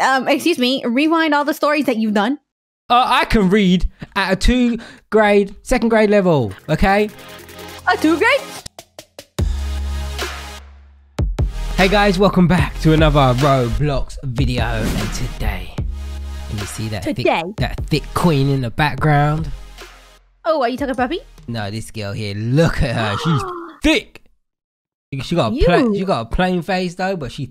Um, excuse me. Rewind all the stories that you've done. Uh, I can read at a two grade, second grade level. Okay. A two grade. Hey guys, welcome back to another Roblox video. And today, can you see that Today? thick, that thick queen in the background? Oh, are you talking puppy? No, this girl here. Look at her. She's thick. She got a pla- she got a plain face though, but she's.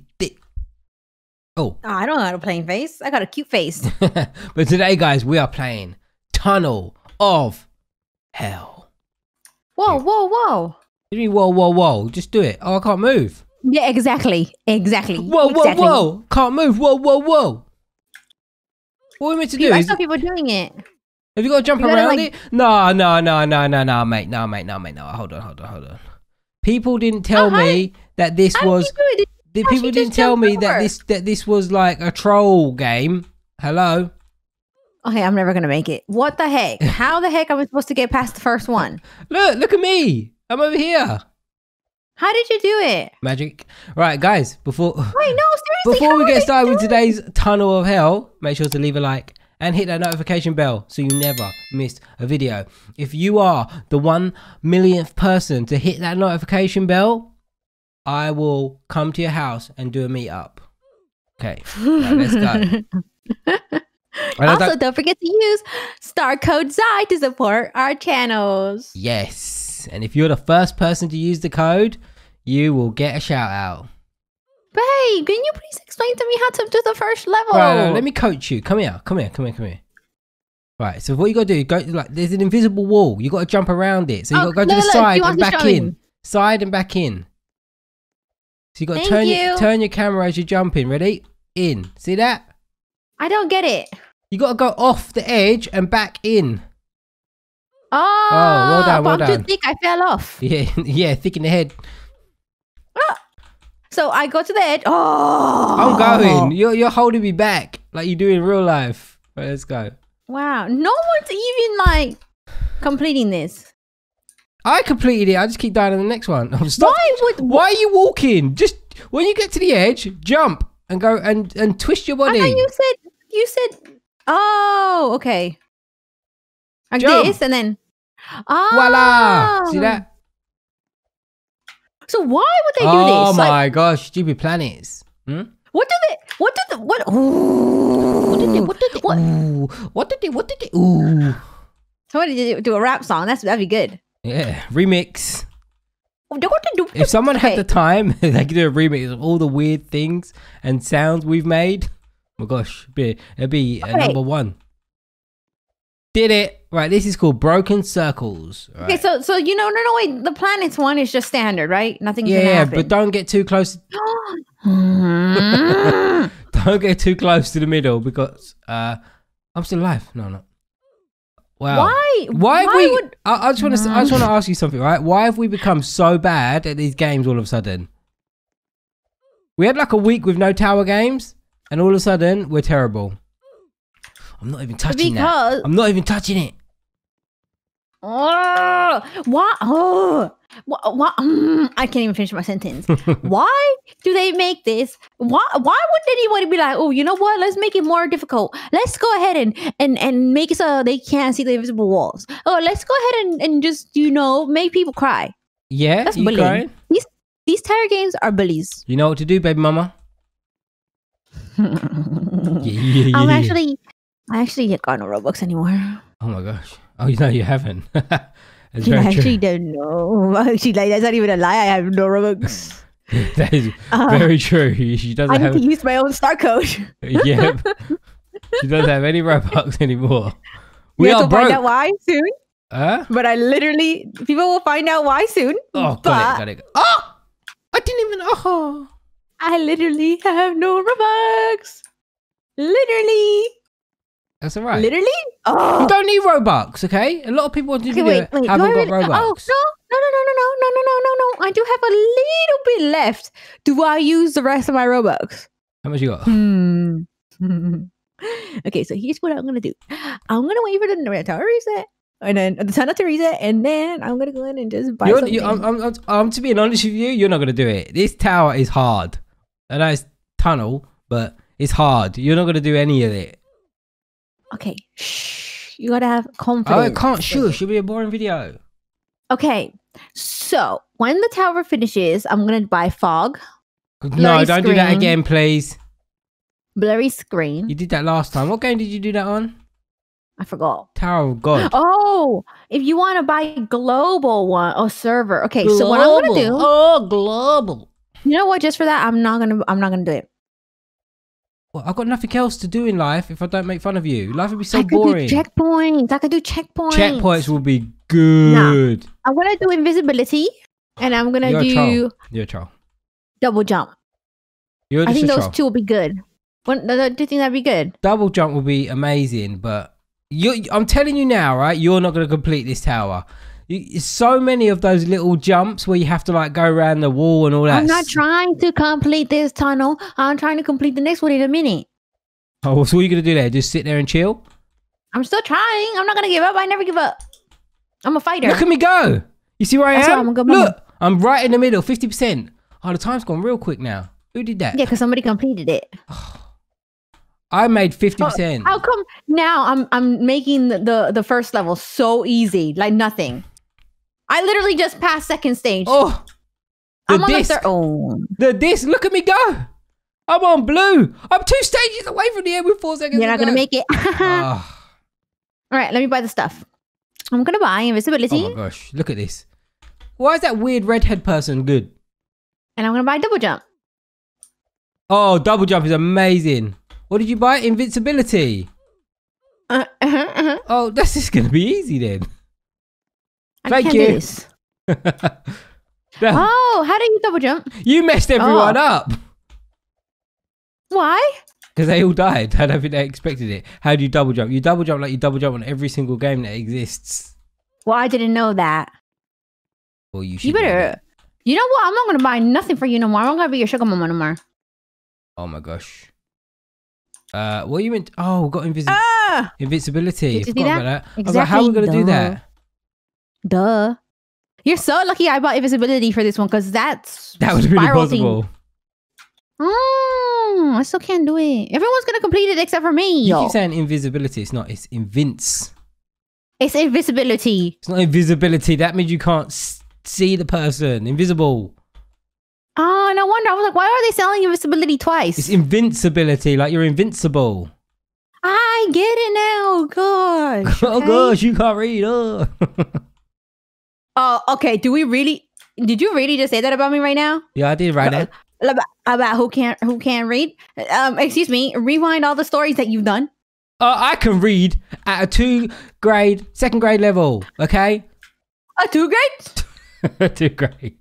Oh, Oh, I don't know how to plain face. I got a cute face. but today, guys, we are playing Tunnel of Hell. Whoa, whoa, whoa. You mean, whoa, whoa, whoa? Just do it. Oh, I can't move. Yeah, exactly. Exactly. Whoa, whoa, exactly. whoa! Can't move. Whoa, whoa, whoa! What are we meant to do? I saw people doing it. have you got to jump you gotta, around like- it? No, no, no, no, no, no, mate, no, mate, no, mate, no. Hold on, hold on, hold on. People didn't tell oh, how me that this How was. Did you do it? The how people didn't tell jumped me that this that this was like a troll game. Hello. Okay, I'm never gonna make it. What the heck? How the heck am I supposed to get past the first one? Look, look at me. I'm over here. How did you do it? Magic. Right, guys. Before Wait, no, seriously. before we get started with today's tunnel of hell, make sure to leave a like and hit that notification bell so you never miss a video. If you are the one millionth person to hit that notification bell, I will come to your house and do a meetup. Okay, right, let's go. Also, don't- don't forget to use star code Zai to support our channels. yes, and if you're the first person to use the code, you will get a shout out. Babe, can you please explain to me how to do the first level? Right, let me coach you. Come here, come here, come here, come here. Right, so what you gotta do, go like there's an invisible wall. You gotta jump around it. So you Oh, gotta go no, to the no, side and back in. Side and back in. So you gotta Thank turn your turn your camera as you're jumping. Ready? In. See that? I don't get it. You gotta go off the edge and back in. Oh, oh well done, well I'm too thick. I fell off. Yeah, yeah, thick in the head. Ah. So I go to the edge. Oh, I'm going. You're you're holding me back like you do in real life. Right, let's go. Wow, no one's even like completing this. I completed it. I just keep dying on the next one. Stop. Why would? Why are you walking? Just when you get to the edge, jump and go and and twist your I body. thought you said you said. Oh, okay. Like Jump. this, and then. Oh, Voila! See that? So why would they do oh this? Oh my Like, gosh, stupid planets. Hmm? what do they? What do the? What? Ooh. What did they? What did they? What? Ooh, what did they? What did they? Ooh, Somebody did do a rap song. That's that'd be good. Yeah, remix. If someone had the time, they could do a remix of all the weird things and sounds we've made. Oh my gosh, it'd be, it'd be a Okay. number one. Did it right? This is called Broken Circles. Right. Okay, so so you know, no, no, wait. The planets one is just standard, right? Nothing yeah, but don't get too close. Mm. Don't get too close to the middle because uh, I'm still alive. No, no. Wow. Why? Why, have we? would? I, I just want to. I just want to ask you something, right? Why have we become so bad at these games all of a sudden? We had like a week with no tower games, and all of a sudden we're terrible. I'm not even touching that. I'm not even touching it. oh, why? Oh, why? why mm, I can't even finish my sentence. why do they make this? Why? Why would anybody be like, oh, you know what? Let's make it more difficult. Let's go ahead and and and make it so they can't see the invisible walls. Oh, let's go ahead and and just you know make people cry. Yeah, That's you bullying. These these terror games are bullies. You know what to do, baby mama. I'm Yeah, yeah, yeah, yeah. actually, I actually got no Robux anymore. Oh my gosh. Oh, you know you haven't. That's I actually true. don't know. Actually, like that's not even a lie. I have no Robux. that is Uh, very true. She doesn't I need have. to use my own star code. Yep. she doesn't have any Robux anymore. We have are to find out broke. why soon. Huh? But I literally, people will find out why soon. Oh, but got it, got it. Oh! I didn't even. Oh! I literally have no Robux. Literally, That's all right. literally. You Oh, don't need Robux, okay? A lot of people on this okay, video wait, wait. Do haven't I got really? Robux. Oh no, no, no, no, no, no, no, no, no, no. I do have a little bit left. Do I use the rest of my Robux? How much you got? Hmm. okay, so here's what I'm gonna do. I'm gonna wait for the tower to reset, and then the tunnel to reset, and then I'm gonna go in and just buy You're, something. you, I'm, I'm, I'm, I'm to be honest with you, you're not gonna do it. This tower is hard. I know it's tunnel, but It's hard. You're not gonna do any of it. Okay. Shh. You gotta have confidence. Oh, I can't shush. It'll be a boring video. Okay. So when the tower finishes, I'm gonna buy fog, No, don't do that again, please. blurry screen. You did that last time. What game did you do that on? I forgot. Tower of God. Oh, if you want to buy global one or server. Okay, so what I'm gonna do, Oh, global. you know what? Just for that, I'm not gonna, I'm not gonna do it. Well, I've got nothing else to do in life if I don't make fun of you. Life would be so I could boring. do checkpoints. I could do checkpoints. Checkpoints will be good. I'm gonna do invisibility, and I'm gonna You're do troll. You're a troll. double jump. You're I think those troll. two will be good. What, do you think that'd be good? Double jump will be amazing, but you, I'm telling you now, right? You're not going to complete this tower. You, so many of those little jumps where you have to like go around the wall and all that. I'm not trying to complete this tunnel. I'm trying to complete the next one in a minute. Oh, so what are you going to do there? Just sit there and chill? I'm still trying. I'm not gonna give up. I never give up. I'm a fighter. Look at me go. You see where I That's am? I'm a good. Look, I'm right in the middle, 50%. Oh, the time's gone real quick now. Who did that? yeah, because somebody completed it. I made Oh, 50%. How come now I'm I'm making the, the the first level so easy, like nothing? I literally just passed second stage. oh, the I'm on the disc. third. Oh, The disc. Look at me go. I'm on blue. I'm two stages away from the end with four seconds you're not gonna make it. Ah. All right, let me buy the stuff. I'm gonna buy invisibility, Oh my gosh, look at this. Why is that weird redhead person good? and I'm gonna buy double jump. Oh, double jump is amazing. What did you buy? Invincibility. Uh, uh-huh, uh-huh. Oh, that's just going to be easy then. I Thank you. Oh, how do you double jump? you messed everyone Oh. up Why? because they all died. I don't think they expected it. How do you double jump? You double jump like you double jump on every single game that exists. Well, I didn't know that. Well, you should. You better. that. You know what? I'm not gonna buy nothing for you no more. I'm not gonna be your sugar mama no more. Oh my gosh. Uh, what you meant? Oh, we got invis- Ah, invincibility. Did you Forgot see about that. I was like, how are we gonna do that? Duh. You're so lucky I bought invisibility for this one because that's That would have been spiral thing. impossible. Mm, I still can't do it. Everyone's gonna complete it except for me. You yo. keep saying invisibility. It's not. It's invince. It's invisibility. It's not invisibility. That means you can't see the person. Invisible. Oh, no wonder. I was like, why are they selling invisibility twice? It's invincibility. Like you're invincible. I get it now. Gosh. oh okay. gosh, you can't read. Oh. Oh, okay. Do we really? Did you really just say that about me right now? yeah, I did write it. About, about who can't who can't read? Um, excuse me. Rewind all the stories that you've done. Uh, I can read at a two grade, second grade level. Okay, A two grade? two grade.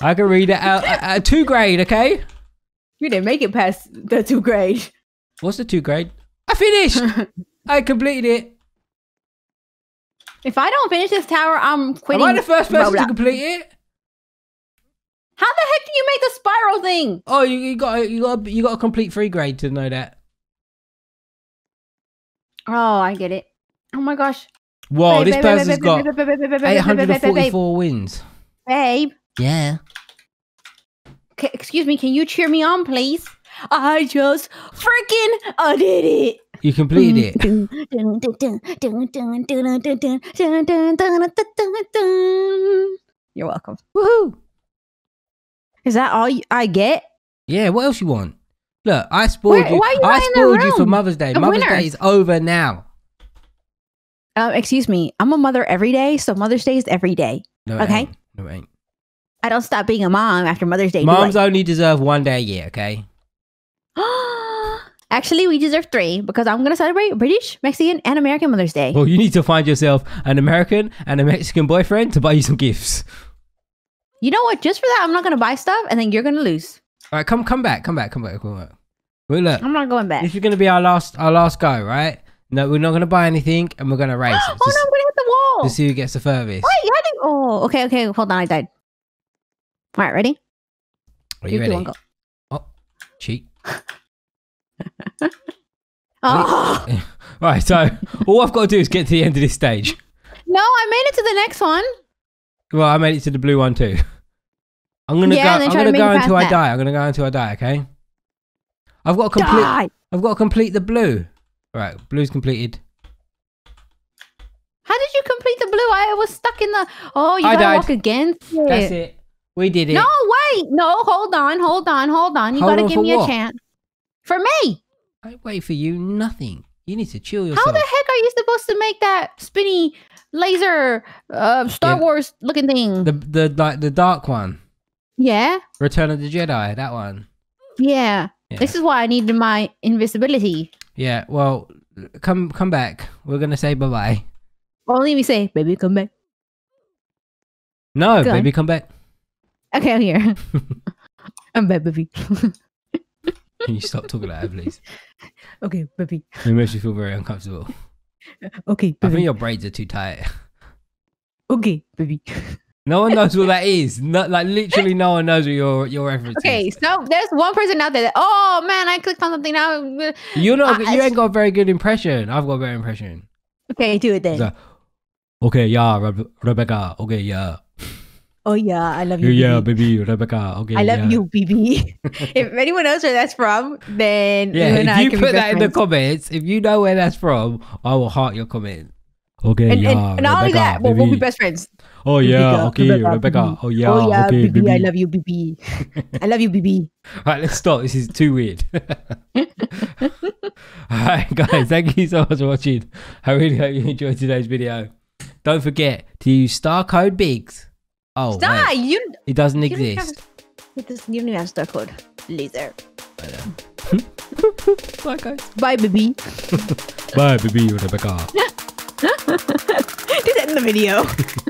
I can read at a two grade. Okay, You didn't make it past the two grade. what's the two grade? I finished. I completed it. If I don't finish this tower, I'm quitting. Am. I the first person to complete it? How the heck do you make the spiral thing? Oh, you, you got you got you got a complete free grade to know that. Oh, I get it. Oh my gosh. Whoa, Babe, this babe, person's babe, got babe, babe, babe, babe, babe, babe, babe, 844 wins. Babe, Yeah. c- excuse me, can you cheer me on, please? I just freaking I did it. You completed it. You're welcome. Woohoo! Is that all you, I get? Yeah, what else you want? Look, I spoiled Why- you. why are you I not in the spoiled you for Mother's Day. of Mother's winners? Day is over now. Um, excuse me. I'm a mother every day, so Mother's Day is every day. No, it Okay. ain't. No, it ain't. I don't stop being a mom after Mother's Day. Moms I? only deserve one day a year, okay? Actually, we deserve three because I'm gonna celebrate British, Mexican, and American Mother's Day. Well, you need to find yourself an American and a Mexican boyfriend to buy you some gifts. You know what? Just for that, I'm not gonna buy stuff, and then you're gonna lose. All right, come, come back, come back, come back, come back. Well, look, I'm not going back. this is gonna be our last, our last go, right? No, we're not gonna buy anything, and we're gonna race. oh no, I'm gonna hit the wall. to see who gets the furthest. Wait, how do? Oh, okay, okay. Hold on, I died. All right, ready? Are you Three, two, ready? one, go. Oh, cheat. Oh Right, so all I've got to do is get to the end of this stage. no, I made it to the next one. Well, I made it to the blue one too. I'm gonna Yeah, go. I'm gonna go until I that. die. I'm gonna go until I die. Okay. I've got to complete. Die. I've got to complete the blue. Right, blue's completed. How did you complete the blue? I was stuck in the. Oh, you I gotta died. walk against it. That's it. We did it. No, wait. No, hold on, hold on, hold on. You Hold gotta on give me what? a chance. For me. I wait for you. Nothing. You need to chill yourself. How the heck are you supposed to make that spinny laser uh, Star Yeah. Wars looking thing? the the like the dark one, yeah, Return of the Jedi. That one. yeah. Yeah. This is why I needed my invisibility. Yeah. Well, come come back. We're gonna say bye bye. Only me say, baby, come back. No, Go on. baby, come back. Okay, I'm here. I'm back, baby. Can you stop talking like that, please? okay, baby. It makes me feel very uncomfortable. Okay, I think your braids are too tight. Okay, baby. No one knows what that is. No, like literally, no one knows what your your reference Okay, is. so there's one person out there that, oh man, I clicked on something now. You're not. I- you ain't got a very good impression. I've got a better impression. Okay, do it then. So- Okay, yeah, Re- Rebecca. Okay, yeah. Oh yeah, I love you. yeah, baby. baby, Rebecca. Okay, I love yeah. you, baby. if anyone knows where that's from, then Yeah, you if you can put that in the comments, if you know where that's from, I will heart your comment. Okay, and, yeah, and not only Rebecca, that, we'll, we'll be best friends. Oh yeah, Rebecca, okay, Rebecca, Rebecca. Oh yeah, oh yeah, okay, BB, baby. I love you, BB. I love you, BB. Right, let's stop. This is too weird. Alright, guys, thank you so much for watching. I really hope you enjoyed today's video. Don't forget to use star code Biggs. Oh, Stop! wait, You, it doesn't you don't have- exist. it doesn't- you don't even have star code. Laser. Bye, guys. Bye, baby. Bye, baby, Rebecca. Do that in the video.